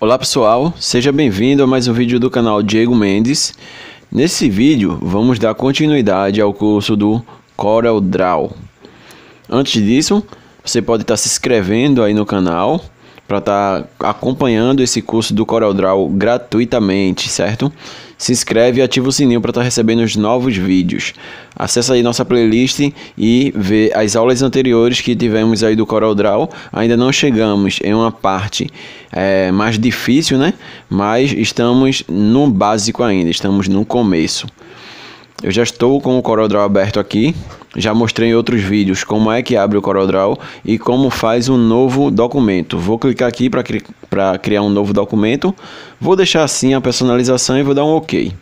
Olá pessoal, seja bem-vindo a mais um vídeo do canal Diego Mendes. Nesse vídeo vamos dar continuidade ao curso do Corel Draw. Antes disso, você pode estar se inscrevendo aí no canal para estar acompanhando esse curso do CorelDRAW gratuitamente, certo? Se inscreve e ativa o sininho para estar recebendo os novos vídeos. Acesse aí nossa playlist e vê as aulas anteriores que tivemos aí do CorelDRAW. Ainda não chegamos em uma parte é, mais difícil, né? Mas estamos no básico ainda, estamos no começo. Eu já estou com o CorelDRAW aberto aqui, já mostrei em outros vídeos como é que abre o CorelDRAW e como faz um novo documento. Vou clicar aqui para cri criar um novo documento, vou deixar assim a personalização e vou dar um OK.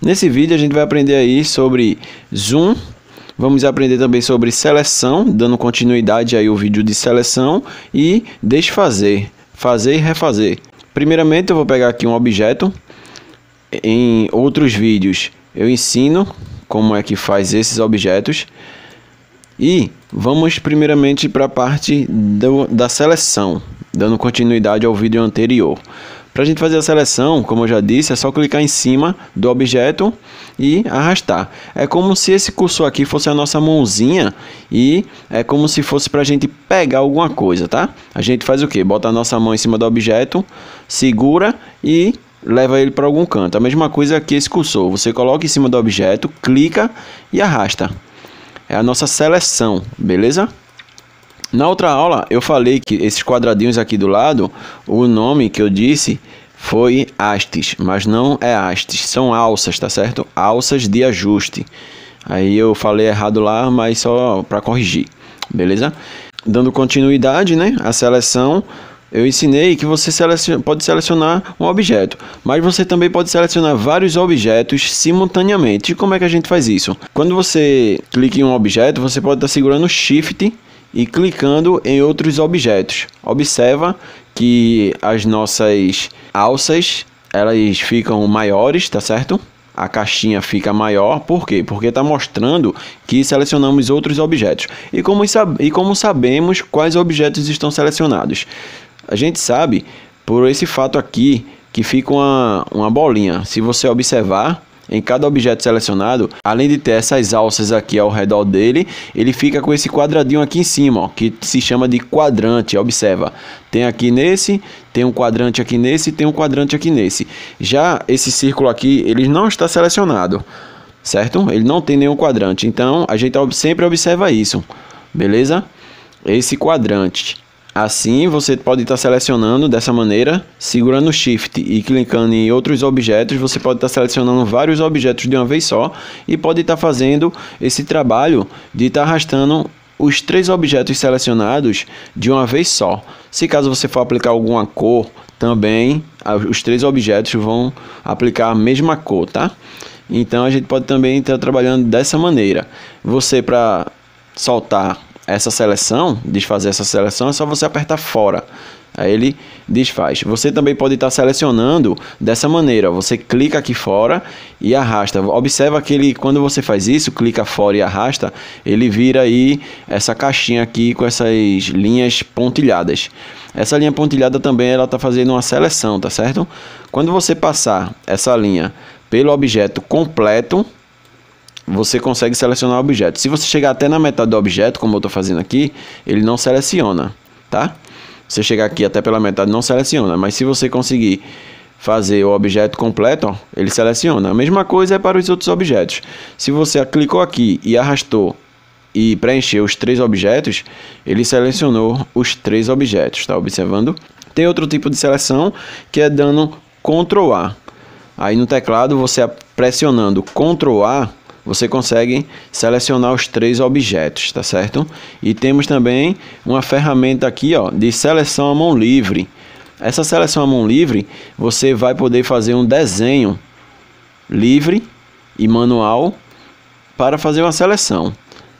Nesse vídeo a gente vai aprender aí sobre zoom, vamos aprender também sobre seleção, dando continuidade aí o vídeo de seleção e desfazer, fazer e refazer. Primeiramente eu vou pegar aqui um objeto, em outros vídeos eu ensino como é que faz esses objetos e vamos primeiramente para a parte do, da seleção, dando continuidade ao vídeo anterior. Para a gente fazer a seleção, como eu já disse, é só clicar em cima do objeto e arrastar. É como se esse cursor aqui fosse a nossa mãozinha e é como se fosse para a gente pegar alguma coisa, tá? A gente faz o que? Bota a nossa mão em cima do objeto, segura e leva ele para algum canto. A mesma coisa que esse cursor, você coloca em cima do objeto, clica e arrasta. É a nossa seleção, beleza? Na outra aula eu falei que esses quadradinhos aqui do lado, o nome que eu disse foi hastes, mas não é hastes, são alças, tá certo? Alças de ajuste. Aí eu falei errado lá, mas só para corrigir, beleza? Dando continuidade, né? A seleção eu ensinei que você pode selecionar um objeto, mas você também pode selecionar vários objetos simultaneamente. E como é que a gente faz isso? Quando você clica em um objeto, você pode estar segurando Shift e clicando em outros objetos. Observa que as nossas alças elas ficam maiores, tá certo? a caixinha fica maior, por quê? Porque está mostrando que selecionamos outros objetos. E como, e como sabemos quais objetos estão selecionados? A gente sabe por esse fato aqui que fica uma, uma bolinha. Se você observar, em cada objeto selecionado, além de ter essas alças aqui ao redor dele, ele fica com esse quadradinho aqui em cima, ó, que se chama de quadrante. Observa, tem aqui nesse, tem um quadrante aqui nesse, tem um quadrante aqui nesse. Já esse círculo aqui, ele não está selecionado, certo? Ele não tem nenhum quadrante. Então a gente sempre observa isso, beleza? Esse quadrante. Assim, você pode estar selecionando dessa maneira, segurando o Shift e clicando em outros objetos, você pode estar selecionando vários objetos de uma vez só e pode estar fazendo esse trabalho de estar arrastando os três objetos selecionados de uma vez só. Se caso você for aplicar alguma cor, também os três objetos vão aplicar a mesma cor, tá? Então a gente pode também estar trabalhando dessa maneira. Você para soltar essa seleção, desfazer essa seleção, é só você apertar fora. Aí ele desfaz. Você também pode estar selecionando dessa maneira. Você clica aqui fora e arrasta. Observa que ele, quando você faz isso, clica fora e arrasta, ele vira aí essa caixinha aqui com essas linhas pontilhadas. Essa linha pontilhada também ela está fazendo uma seleção, tá certo? Quando você passar essa linha pelo objeto completo, você consegue selecionar o objeto. Se você chegar até na metade do objeto, como eu estou fazendo aqui, ele não seleciona, tá? Você chegar aqui até pela metade não seleciona, mas se você conseguir fazer o objeto completo, ó, ele seleciona. A mesma coisa é para os outros objetos. Se você clicou aqui e arrastou e preencheu os três objetos, ele selecionou os três objetos, está observando? Tem outro tipo de seleção que é dando Ctrl A. Aí no teclado você pressionando Ctrl A você consegue selecionar os três objetos, tá certo? E temos também uma ferramenta aqui, ó, de seleção à mão livre. Essa seleção à mão livre, você vai poder fazer um desenho livre e manual para fazer uma seleção.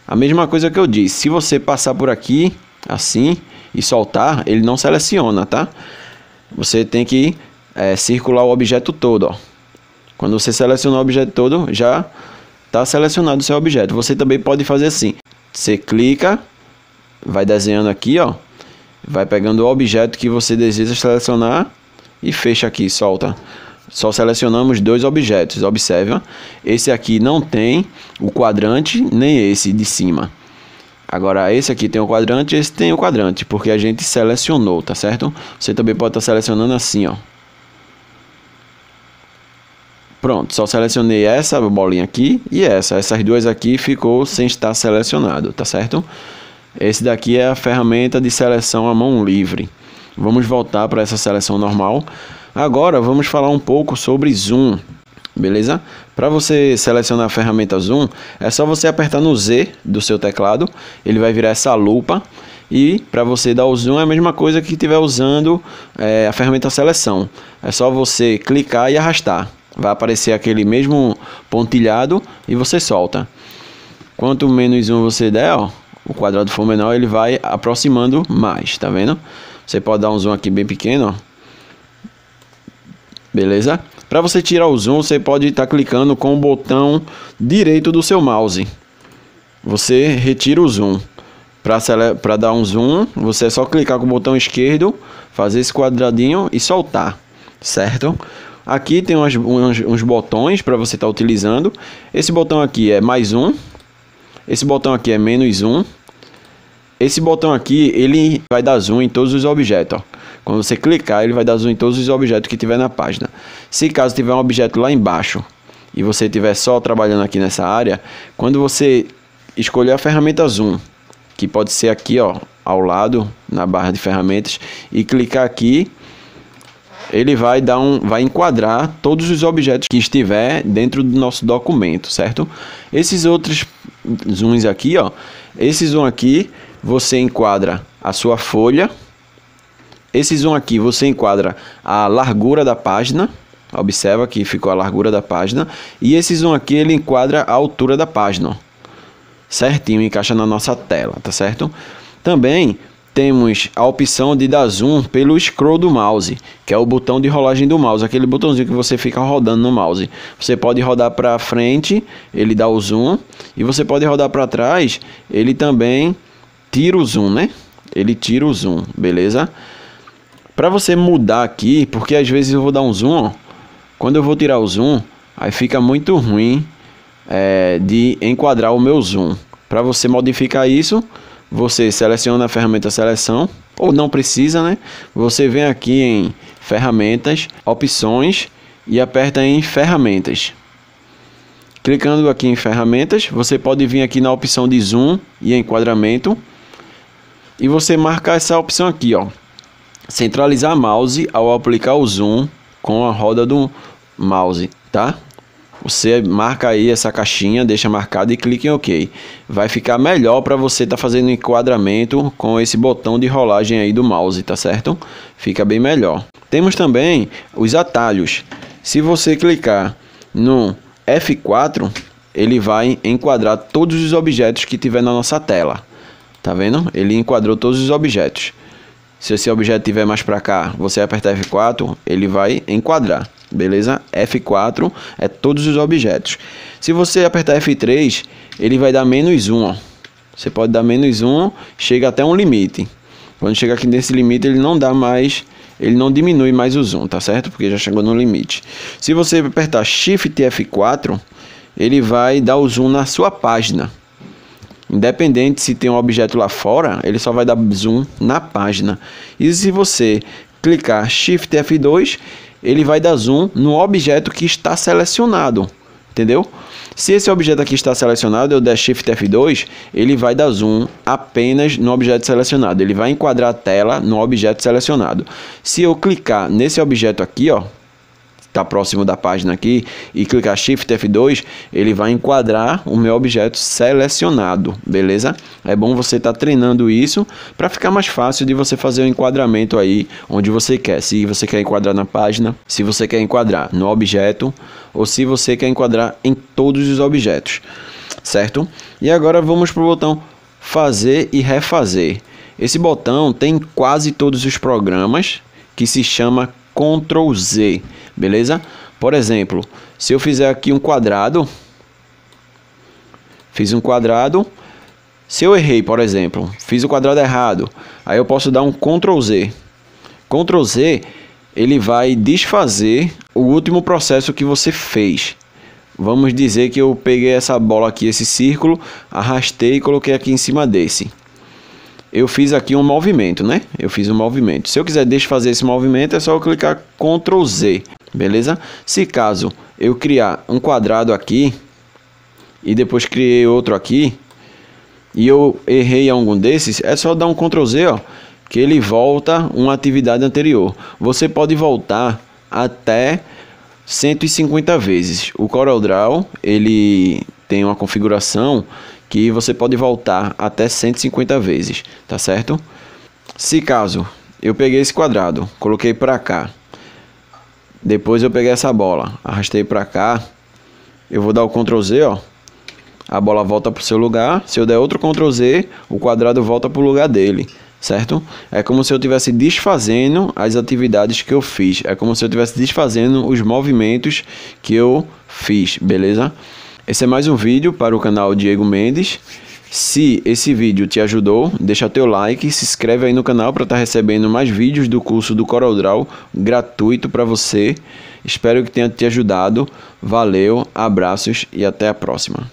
A mesma coisa que eu disse, se você passar por aqui, assim, e soltar, ele não seleciona, tá? Você tem que é, circular o objeto todo, ó. Quando você selecionar o objeto todo, já Está selecionado o seu objeto. Você também pode fazer assim. Você clica, vai desenhando aqui, ó. Vai pegando o objeto que você deseja selecionar e fecha aqui, solta. Só selecionamos dois objetos, observa. Esse aqui não tem o quadrante, nem esse de cima. Agora, esse aqui tem o quadrante, esse tem o quadrante, porque a gente selecionou, tá certo? Você também pode estar tá selecionando assim, ó. Pronto, só selecionei essa bolinha aqui e essa. Essas duas aqui ficou sem estar selecionado, tá certo? Esse daqui é a ferramenta de seleção à mão livre. Vamos voltar para essa seleção normal. Agora vamos falar um pouco sobre zoom, beleza? Para você selecionar a ferramenta zoom, é só você apertar no Z do seu teclado, ele vai virar essa lupa. E para você dar o zoom é a mesma coisa que estiver usando é, a ferramenta seleção. É só você clicar e arrastar vai aparecer aquele mesmo pontilhado e você solta. Quanto menos um você der, ó, o quadrado for menor, ele vai aproximando mais, tá vendo? Você pode dar um zoom aqui bem pequeno, ó. Beleza? Para você tirar o zoom, você pode estar tá clicando com o botão direito do seu mouse. Você retira o zoom. Para dar um zoom, você é só clicar com o botão esquerdo, fazer esse quadradinho e soltar, certo? Aqui tem uns, uns, botões para você estar tá utilizando. Esse botão aqui é mais um. Esse botão aqui é menos um. Esse botão aqui, ele vai dar zoom em todos os objetos. Ó. Quando você clicar, ele vai dar zoom em todos os objetos que tiver na página. Se caso tiver um objeto lá embaixo e você estiver só trabalhando aqui nessa área, quando você escolher a ferramenta zoom, que pode ser aqui ó, ao lado, na barra de ferramentas, e clicar aqui, ele vai dar um, vai enquadrar todos os objetos que estiver dentro do nosso documento, certo? Esses outros zooms aqui, ó, esse zoom aqui você enquadra a sua folha. Esse zoom aqui você enquadra a largura da página. Observa que ficou a largura da página. E esse zoom aqui ele enquadra a altura da página. Certinho, encaixa na nossa tela, tá certo? Também temos a opção de dar zoom pelo scroll do mouse, que é o botão de rolagem do mouse, aquele botãozinho que você fica rodando no mouse. Você pode rodar para frente, ele dá o zoom, e você pode rodar para trás, ele também tira o zoom, né? Ele tira o zoom, beleza? Para você mudar aqui, porque às vezes eu vou dar um zoom, ó, quando eu vou tirar o zoom, aí fica muito ruim é, de enquadrar o meu zoom. Para você modificar isso, você seleciona a ferramenta seleção, ou não precisa, né? Você vem aqui em ferramentas, opções e aperta em ferramentas. Clicando aqui em ferramentas, você pode vir aqui na opção de zoom e enquadramento e você marcar essa opção aqui, ó. Centralizar mouse ao aplicar o zoom com a roda do mouse, tá? Você marca aí essa caixinha, deixa marcado e clique em OK. Vai ficar melhor para você estar tá fazendo enquadramento com esse botão de rolagem aí do mouse, tá certo? Fica bem melhor. Temos também os atalhos. Se você clicar no F4, ele vai enquadrar todos os objetos que tiver na nossa tela. Tá vendo? Ele enquadrou todos os objetos. Se esse objeto tiver mais para cá, você apertar F4, ele vai enquadrar beleza? F4 é todos os objetos. Se você apertar F3, ele vai dar menos 1, ó. Você pode dar menos 1, chega até um limite. Quando chega aqui nesse limite, ele não dá mais, ele não diminui mais o zoom, tá certo? Porque já chegou no limite. Se você apertar Shift F4, ele vai dar o zoom na sua página. Independente se tem um objeto lá fora, ele só vai dar zoom na página. E se você clicar Shift F2, ele vai dar zoom no objeto que está selecionado, entendeu? Se esse objeto aqui está selecionado, eu der Shift F2, ele vai dar zoom apenas no objeto selecionado. Ele vai enquadrar a tela no objeto selecionado. Se eu clicar nesse objeto aqui, ó, está próximo da página aqui e clicar Shift F2, ele vai enquadrar o meu objeto selecionado, beleza? É bom você estar tá treinando isso para ficar mais fácil de você fazer o enquadramento aí onde você quer. Se você quer enquadrar na página, se você quer enquadrar no objeto ou se você quer enquadrar em todos os objetos, certo? E agora vamos para o botão fazer e refazer. Esse botão tem quase todos os programas que se chama Ctrl Z, beleza? Por exemplo, se eu fizer aqui um quadrado, fiz um quadrado, se eu errei, por exemplo, fiz o quadrado errado, aí eu posso dar um Ctrl Z. Ctrl Z ele vai desfazer o último processo que você fez. Vamos dizer que eu peguei essa bola aqui, esse círculo, arrastei e coloquei aqui em cima desse. Eu fiz aqui um movimento, né? Eu fiz um movimento. Se eu quiser desfazer esse movimento, é só eu clicar Ctrl Z, beleza? Se caso eu criar um quadrado aqui e depois criei outro aqui e eu errei algum desses, é só dar um Ctrl Z, ó, que ele volta uma atividade anterior. Você pode voltar até 150 vezes. O CorelDRAW, ele tem uma configuração que você pode voltar até 150 vezes, tá certo? Se caso eu peguei esse quadrado, coloquei para cá, depois eu peguei essa bola, arrastei para cá, eu vou dar o Ctrl Z, ó, a bola volta para o seu lugar. Se eu der outro Ctrl Z, o quadrado volta para o lugar dele, certo? É como se eu estivesse desfazendo as atividades que eu fiz. É como se eu estivesse desfazendo os movimentos que eu fiz, beleza? Esse é mais um vídeo para o canal Diego Mendes. Se esse vídeo te ajudou, deixa teu like, se inscreve aí no canal para estar tá recebendo mais vídeos do curso do CorelDRAW gratuito para você. Espero que tenha te ajudado. Valeu, abraços e até a próxima.